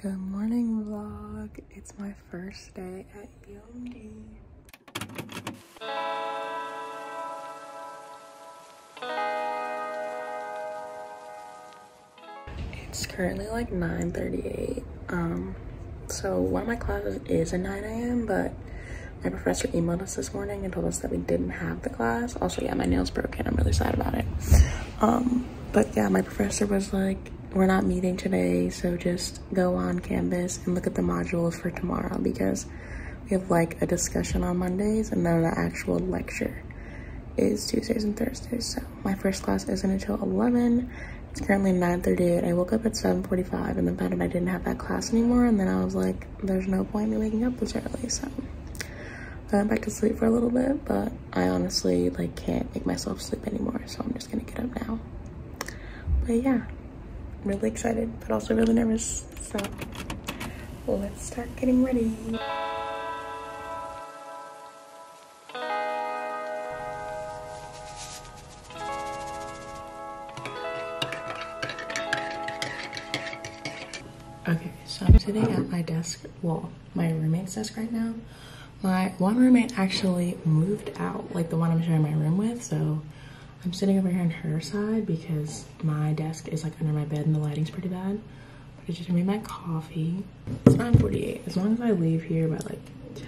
Good morning vlog. It's my first day at UMD. It's currently like 9.38. Um, so one of my classes is at 9 a.m. but my professor emailed us this morning and told us that we didn't have the class. Also, yeah, my nail's broken. I'm really sad about it. Um, but yeah, my professor was like, we're not meeting today, so just go on Canvas and look at the modules for tomorrow because we have like a discussion on Mondays and then the actual lecture is Tuesdays and Thursdays. So my first class isn't until 11. It's currently 9.38. I woke up at 7.45 and then found out I didn't have that class anymore. And then I was like, there's no point in waking up this early. So I went back to sleep for a little bit, but I honestly like can't make myself sleep anymore. So I'm just gonna get up now. But yeah, really excited, but also really nervous. So let's start getting ready. Okay, so I'm sitting at my desk, well, my roommate's desk right now. My one roommate actually moved out, like the one I'm sharing my room with, so I'm sitting over here on her side because my desk is like under my bed and the lighting's pretty bad. But I just made my coffee. It's 9.48. As long as I leave here by like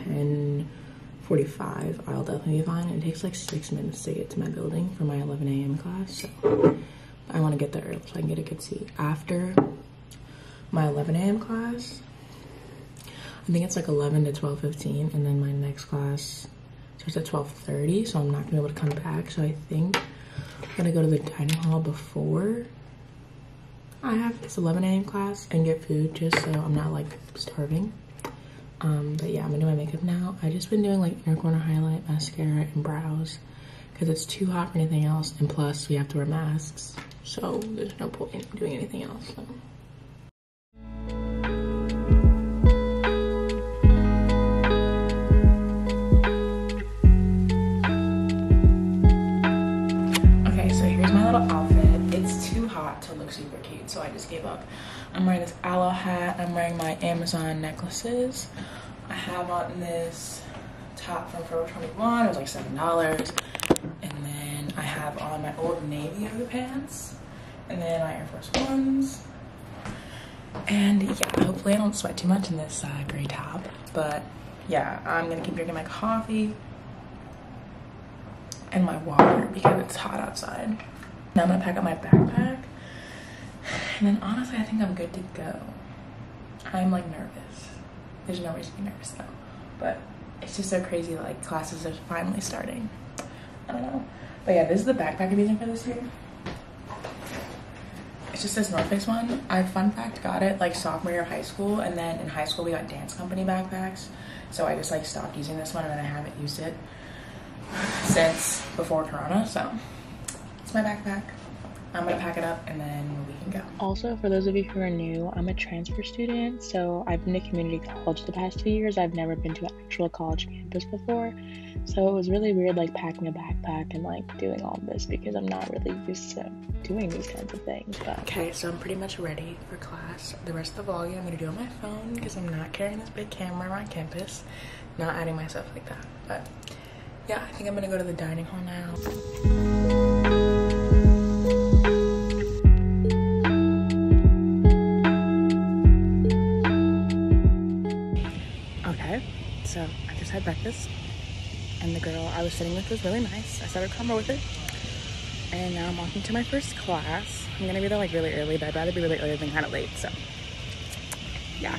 10.45, I'll definitely be fine. It takes like six minutes to get to my building for my 11 a.m. class, so I want to get there early so I can get a good seat. After my 11 a.m. class. I think it's like 11 to 12:15, and then my next class starts at 12:30. So I'm not gonna be able to come back. So I think I'm gonna go to the dining hall before I have this 11 a.m. class and get food, just so I'm not like starving. Um, but yeah, I'm gonna do my makeup now. I just been doing like inner corner highlight, mascara, and brows because it's too hot for anything else. And plus, we have to wear masks, so there's no point in doing anything else. So. I'm wearing this aloe hat. I'm wearing my Amazon necklaces. I have on this top from Forever 21. It was like $7. And then I have on my old Navy yoga pants. And then my Air Force Ones. And yeah, hopefully I don't sweat too much in this uh, gray top. But yeah, I'm gonna keep drinking my coffee and my water because it's hot outside. Now I'm gonna pack up my backpack. And then honestly, I think I'm good to go. I'm like nervous. There's no reason to be nervous though. But it's just so crazy like classes are finally starting. I don't know. But yeah, this is the backpack I'm using for this year. It's just this North Face one. I fun fact got it like sophomore year of high school and then in high school we got dance company backpacks. So I just like stopped using this one and then I haven't used it since before Corona. So it's my backpack. I'm gonna pack it up and then we can go. Also, for those of you who are new, I'm a transfer student. So I've been to community college the past two years. I've never been to an actual college campus before. So it was really weird like packing a backpack and like doing all this because I'm not really used to doing these kinds of things. But okay, so I'm pretty much ready for class. The rest of the vlog I'm gonna do on my phone because I'm not carrying this big camera around campus. Not adding myself like that. But yeah, I think I'm gonna go to the dining hall now. So I just had breakfast and the girl I was sitting with was really nice. I started a combo with her and now I'm walking to my first class. I'm gonna be there like really early, but I'd rather be really early than kind of late, so yeah.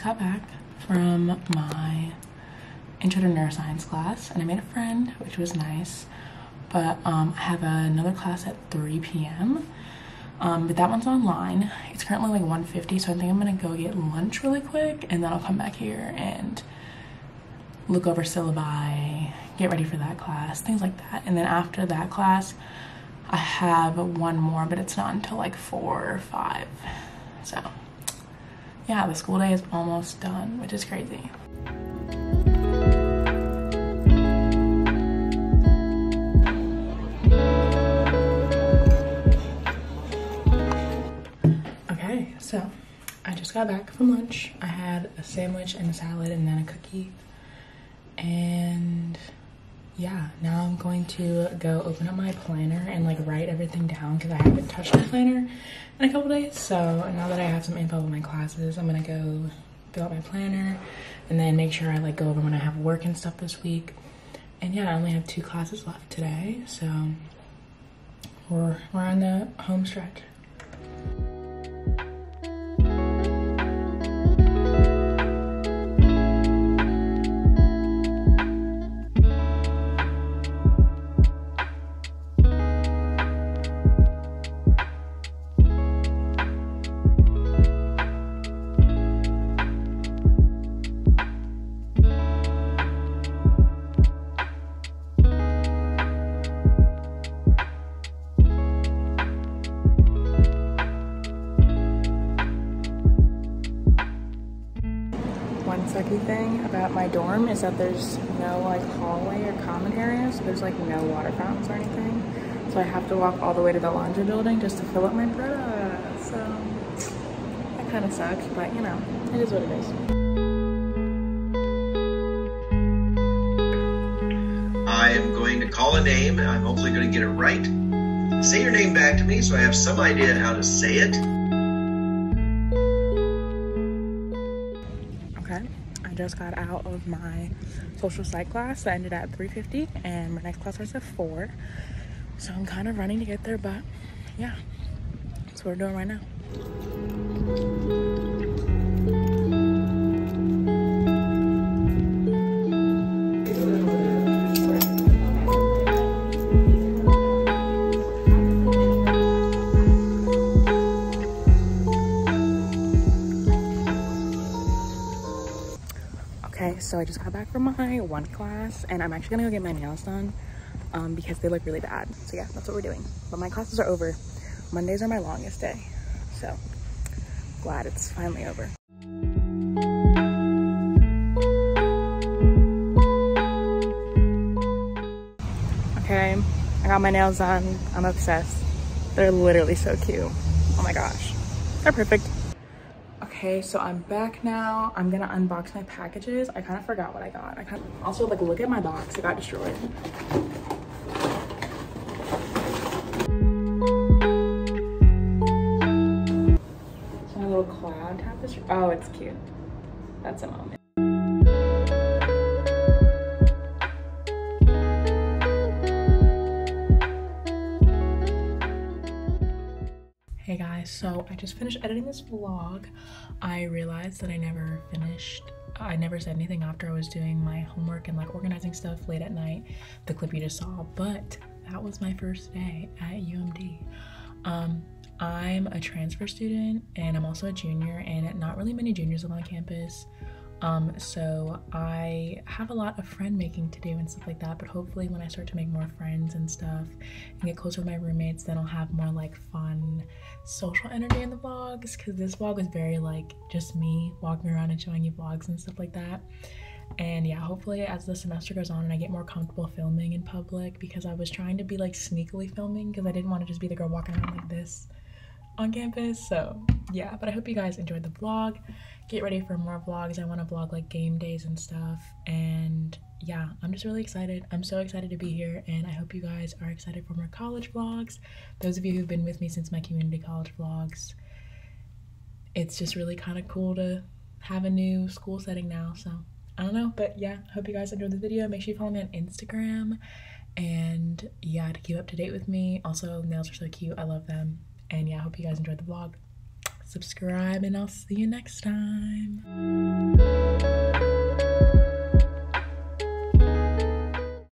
Just got back from my intro to neuroscience class and I made a friend, which was nice. but um, I have another class at 3 p.m. Um, but that one's online. It's currently like 1.50, so I think I'm gonna go get lunch really quick and then I'll come back here and look over syllabi, get ready for that class, things like that. And then after that class, I have one more, but it's not until like four or five. So yeah, the school day is almost done, which is crazy. Okay, so I just got back from lunch. I had a sandwich and a salad and then a cookie. And yeah, now I'm going to go open up my planner and like write everything down because I haven't touched my planner in a couple days. So now that I have some info on my classes, I'm gonna go fill out my planner and then make sure I like go over when I have work and stuff this week. And yeah, I only have two classes left today, so we're we're on the home stretch. Sucky thing about my dorm is that there's no like hallway or common area, so there's like no water fountains or anything. So I have to walk all the way to the laundry building just to fill up my Brita. So that kind of sucks, but you know, it is what it is. I am going to call a name and I'm hopefully going to get it right. Say your name back to me so I have some idea how to say it. Just got out of my social psych class that ended at 3.50 and my next class starts at 4. So I'm kind of running to get there, but yeah, that's what we're doing right now. I just got back from my one class and I'm actually gonna go get my nails done um, because they look really bad. So yeah, that's what we're doing. But my classes are over. Mondays are my longest day. So glad it's finally over. Okay, I got my nails done. I'm obsessed. They're literally so cute. Oh my gosh. They're perfect. Okay, so I'm back now. I'm gonna unbox my packages. I kind of forgot what I got. I kind of also like look at my box. It got destroyed. It's my little cloud tapestry. Oh, it's cute. That's a moment. So I just finished editing this vlog. I realized that I never finished, I never said anything after I was doing my homework and like organizing stuff late at night, the clip you just saw, but that was my first day at UMD. Um, I'm a transfer student and I'm also a junior and not really many juniors on campus. Um, so I have a lot of friend making to do and stuff like that, but hopefully when I start to make more friends and stuff and get closer with my roommates, then I'll have more like fun social energy in the vlogs because this vlog was very like just me walking around and showing you vlogs and stuff like that. And yeah, hopefully as the semester goes on and I get more comfortable filming in public because I was trying to be like sneakily filming because I didn't want to just be the girl walking around like this on campus. So yeah, but I hope you guys enjoyed the vlog. Get ready for more vlogs. I want to vlog like game days and stuff. And yeah, I'm just really excited. I'm so excited to be here and I hope you guys are excited for more college vlogs. Those of you who've been with me since my community college vlogs, it's just really kind of cool to have a new school setting now. So I don't know, but yeah, hope you guys enjoyed the video. Make sure you follow me on Instagram and yeah, to keep up to date with me. Also, nails are so cute. I love them. And yeah, I hope you guys enjoyed the vlog. Subscribe and I'll see you next time.